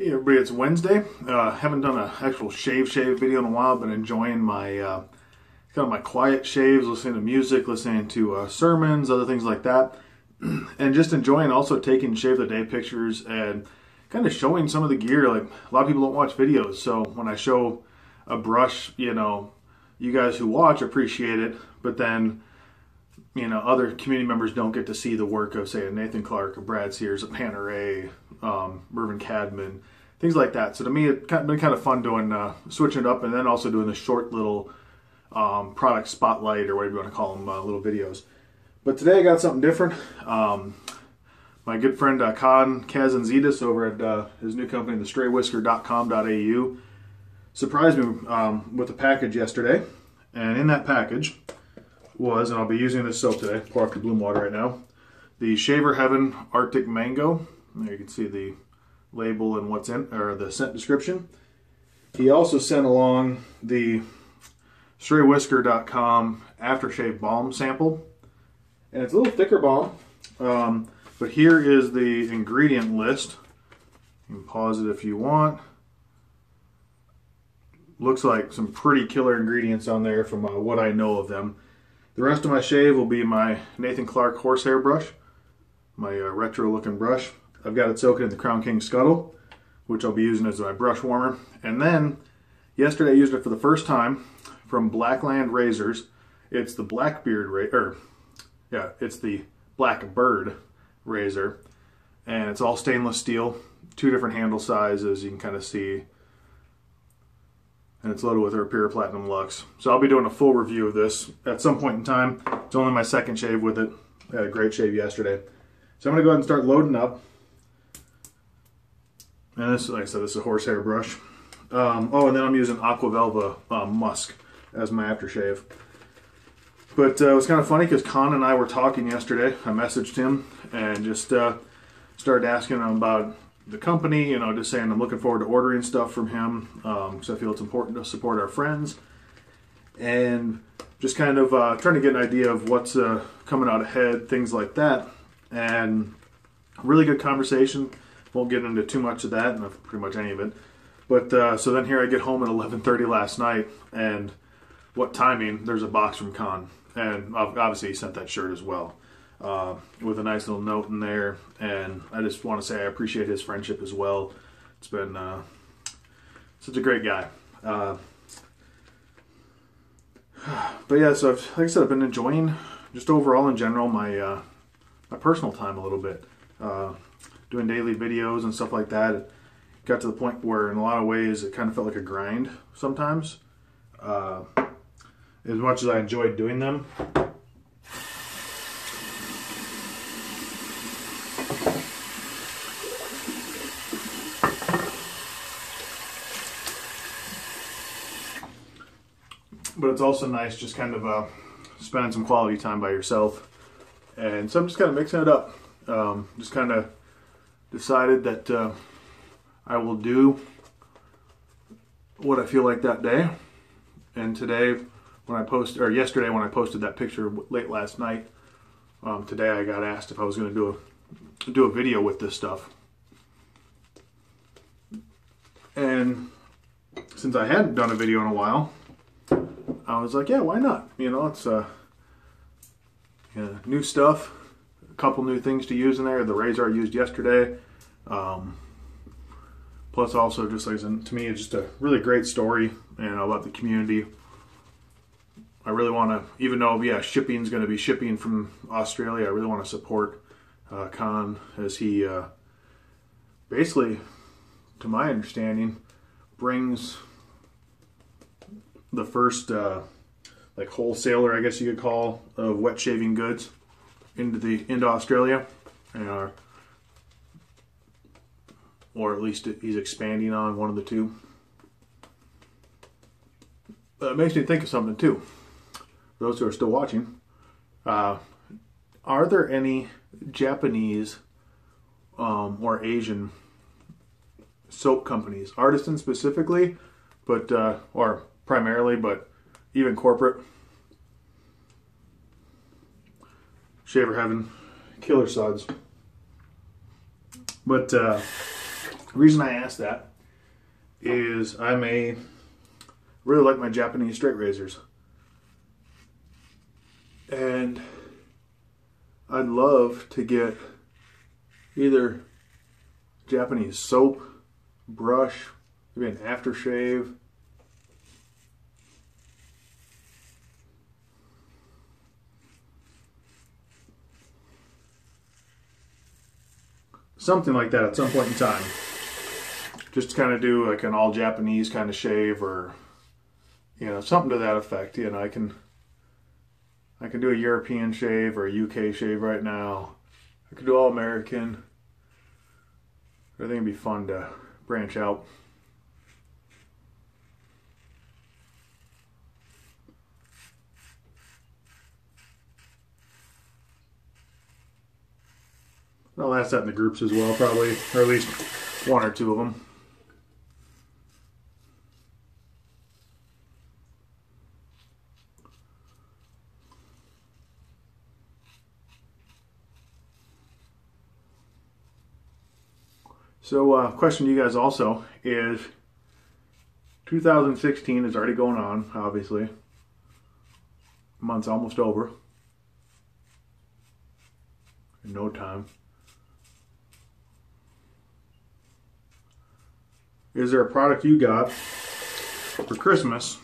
Hey everybody, it's Wednesday. Uh, haven't done an actual shave shave video in a while, but enjoying my uh, kind of my quiet shaves, listening to music, listening to uh, sermons, other things like that, and just enjoying also taking shave the day pictures and kind of showing some of the gear. Like a lot of people don't watch videos, so when I show a brush, you know, you guys who watch appreciate it, but then you know, other community members don't get to see the work of, say, a Nathan Clark, a Brad Sears, a Panerai, um, Mervyn Cadman, things like that. So to me, it's been kind of fun doing, uh, switching it up and then also doing the short little um, product spotlight or whatever you want to call them, uh, little videos. But today I got something different. Um, my good friend uh, Con Kazantzidis over at uh, his new company, thestraywhisker.com.au, surprised me um, with a package yesterday. And in that package, was, and I'll be using this soap today, pour off the bloom water right now, the Shaver Heaven Arctic Mango. There you can see the label and what's in, or the scent description. He also sent along the StrayWhisker.com aftershave balm sample. And it's a little thicker balm, um, but here is the ingredient list. You can pause it if you want. Looks like some pretty killer ingredients on there from uh, what I know of them. The rest of my shave will be my Nathan Clark horsehair brush, my uh, retro looking brush. I've got it soaking in the Crown King Scuttle, which I'll be using as my brush warmer. And then, yesterday I used it for the first time from Blackland Razors. It's the Blackbeard, or er, yeah, it's the Blackbird razor. And it's all stainless steel, two different handle sizes. You can kind of see and it's loaded with our Pure Platinum Lux. So I'll be doing a full review of this at some point in time. It's only my second shave with it. I had a great shave yesterday. So I'm going to go ahead and start loading up. And this, like I said, this is a horsehair brush. Um, oh, and then I'm using Aqua Velva uh, Musk as my aftershave. But uh, it was kind of funny because Con and I were talking yesterday. I messaged him and just uh, started asking him about the company, you know, just saying I'm looking forward to ordering stuff from him because um, I feel it's important to support our friends and just kind of uh, trying to get an idea of what's uh, coming out ahead, things like that. And really good conversation. Won't get into too much of that, and pretty much any of it. But uh, so then here I get home at 11:30 last night, and what timing? There's a box from Con, and obviously he sent that shirt as well uh, with a nice little note in there. And I just want to say I appreciate his friendship as well. It's been uh, such a great guy. Uh, but yeah, so I've, like I said, I've been enjoying just overall in general my uh, my personal time a little bit, uh, doing daily videos and stuff like that. It got to the point where, in a lot of ways, it kind of felt like a grind sometimes. Uh, as much as I enjoyed doing them, but it's also nice just kind of uh, spending some quality time by yourself. And so I'm just kind of mixing it up. Um, just kind of decided that uh, I will do what I feel like that day. And today, when I posted, or yesterday when I posted that picture late last night, um, today I got asked if I was going to do a do a video with this stuff. And since I hadn't done a video in a while, I was like, yeah, why not? You know, it's uh, new stuff, couple new things to use in there. The razor I used yesterday. Um, plus, also just like to me, it's just a really great story and about the community. I really want to, even though yeah, shipping is going to be shipping from Australia. I really want to support uh, Con as he uh, basically, to my understanding, brings the first uh, like wholesaler, I guess you could call, of wet shaving goods into the into Australia, uh, or at least he's expanding on one of the two. But it makes me think of something too. Those who are still watching, uh, are there any Japanese um, or Asian soap companies, artisans specifically, but uh, or primarily, but even corporate. Shaver Heaven, Killer Suds. But uh, The reason I ask that is I'm a really like my Japanese straight razors. And I'd love to get either Japanese soap, brush, maybe an aftershave. Something like that at some point in time. Just kind of do like an all Japanese kind of shave or you know, something to that effect. You know, I can I can do a European shave or a UK shave right now. I could do all American. I think it'd be fun to branch out. I'll ask that in the groups as well, probably, or at least one or two of them. So, uh, question to you guys also is 2016 is already going on, obviously. Month's almost over. In no time. Is there a product you got for Christmas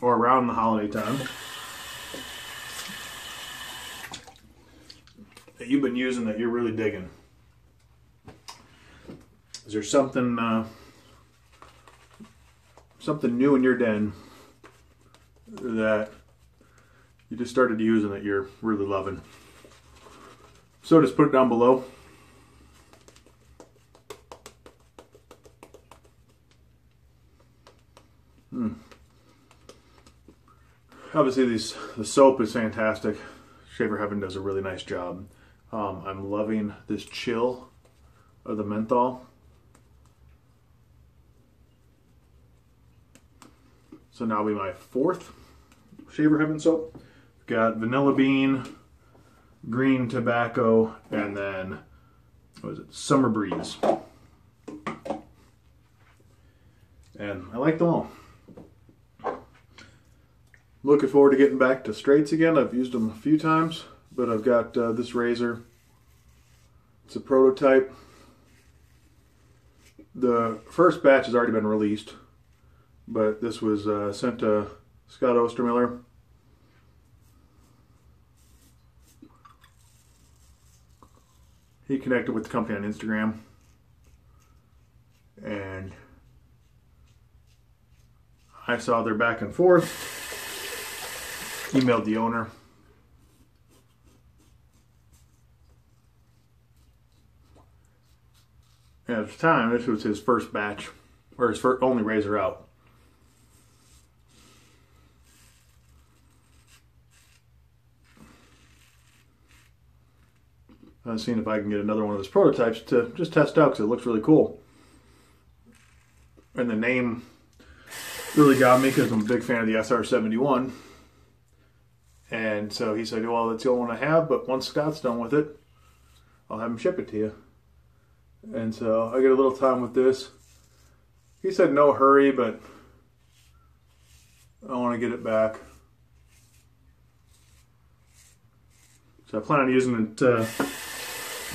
or around the holiday time that you've been using that you're really digging? Is there something uh, something new in your den that you just started using that you're really loving? So just put it down below. Hmm. Obviously, these the soap is fantastic. Shaver Heaven does a really nice job. Um, I'm loving this chill of the menthol. So now be my fourth Shaver Heaven soap. got vanilla bean, green tobacco, and then what is it? Summer breeze. And I like them all. Looking forward to getting back to straights again. I've used them a few times, but I've got uh, this razor. It's a prototype. The first batch has already been released but this was uh, sent to Scott Ostermiller. He connected with the company on Instagram and I saw their back and forth, emailed the owner. at the time, this was his first batch, or his first, only razor out. uh, seeing if I can get another one of his prototypes to just test out because it looks really cool. And the name really got me because I'm a big fan of the SR71. And so he said, well, that's the only one I have, but once Scott's done with it, I'll have him ship it to you. And so I get a little time with this. He said no hurry, but I want to get it back. So I plan on using it uh,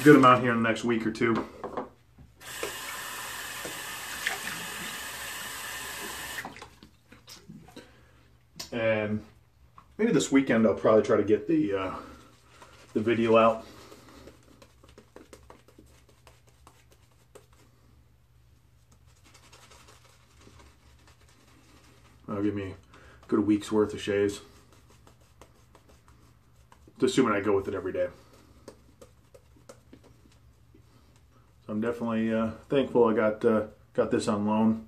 good amount here in the next week or two. And maybe this weekend I'll probably try to get the uh, the video out. That'll give me a good week's worth of shaves. Assuming I go with it every day. So I'm definitely uh, thankful I got uh, got this on loan.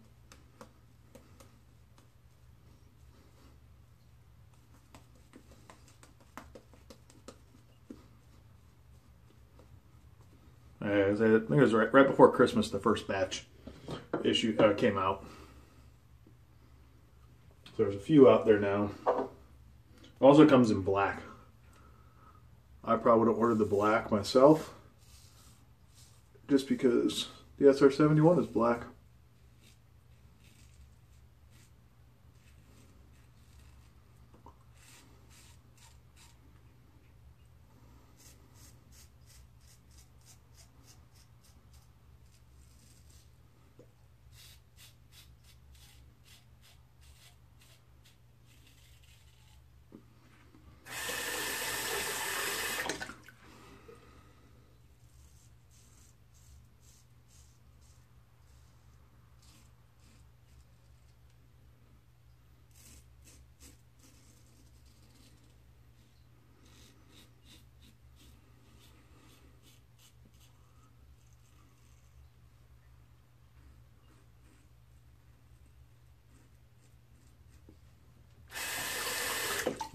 I think it was right, right before Christmas the first batch issue uh, came out. So there's a few out there now. Also comes in black. I probably would have ordered the black myself just because The SR71 is black.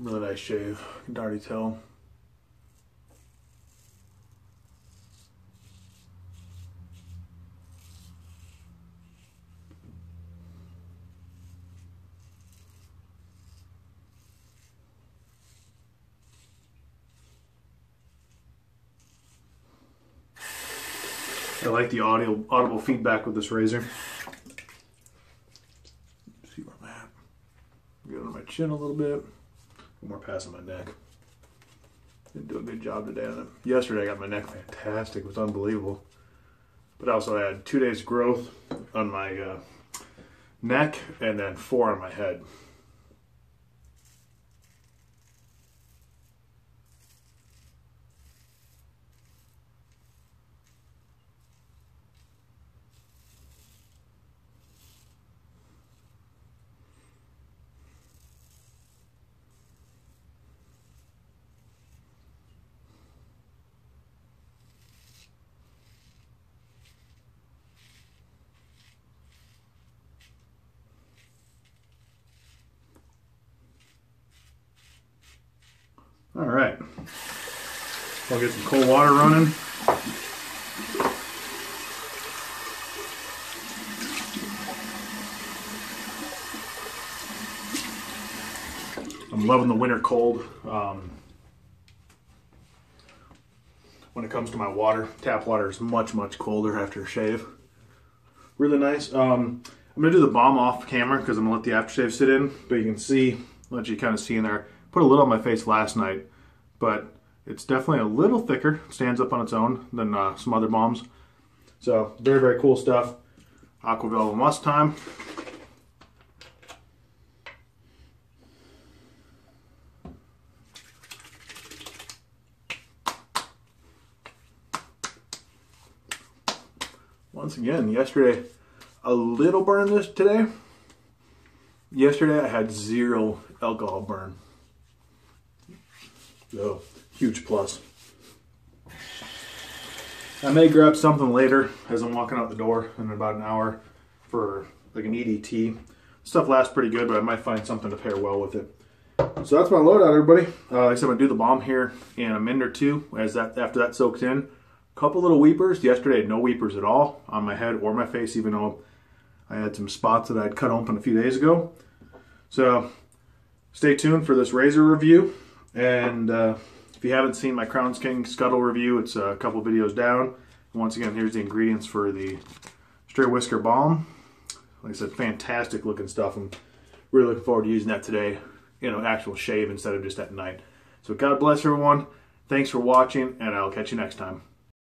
Really nice shave. I can already tell. I like the audio audible feedback with this razor. see where I'm at. Get under my chin a little bit more pass on my neck. Didn't do a good job today on it. Yesterday I got my neck fantastic. It was unbelievable. But I also had two days growth on my uh, neck and then four on my head. All right. I'll get some cold water running. I'm loving the winter cold. Um, when it comes to my water, tap water is much, much colder after a shave. Really nice. Um, I'm gonna do the balm off camera because I'm gonna let the aftershave sit in, but you can see, let you kind of see in there, Put a little on my face last night, but it's definitely a little thicker, stands up on its own than uh, some other balms. So very, very cool stuff. Aqua Velva Musk time. Once again, yesterday, a little burn this today. Yesterday I had zero alcohol burn. Oh, huge plus. I may grab something later as I'm walking out the door in about an hour for like an EDT. Stuff lasts pretty good, but I might find something to pair well with it. So that's my loadout, everybody. Uh, like I said, I'm gonna do the balm here in a minute or two as that after that soaks in. A couple little weepers. Yesterday no weepers at all on my head or my face, even though I had some spots that I'd cut open a few days ago. So stay tuned for this razor review. And uh, if you haven't seen my Crowns King Scuttle review, it's a couple videos down. Once again, here's the ingredients for the Stray Whisker Balm. Like I said, fantastic looking stuff. I'm really looking forward to using that today, you know, actual shave instead of just at night. So God bless everyone. Thanks for watching, and I'll catch you next time.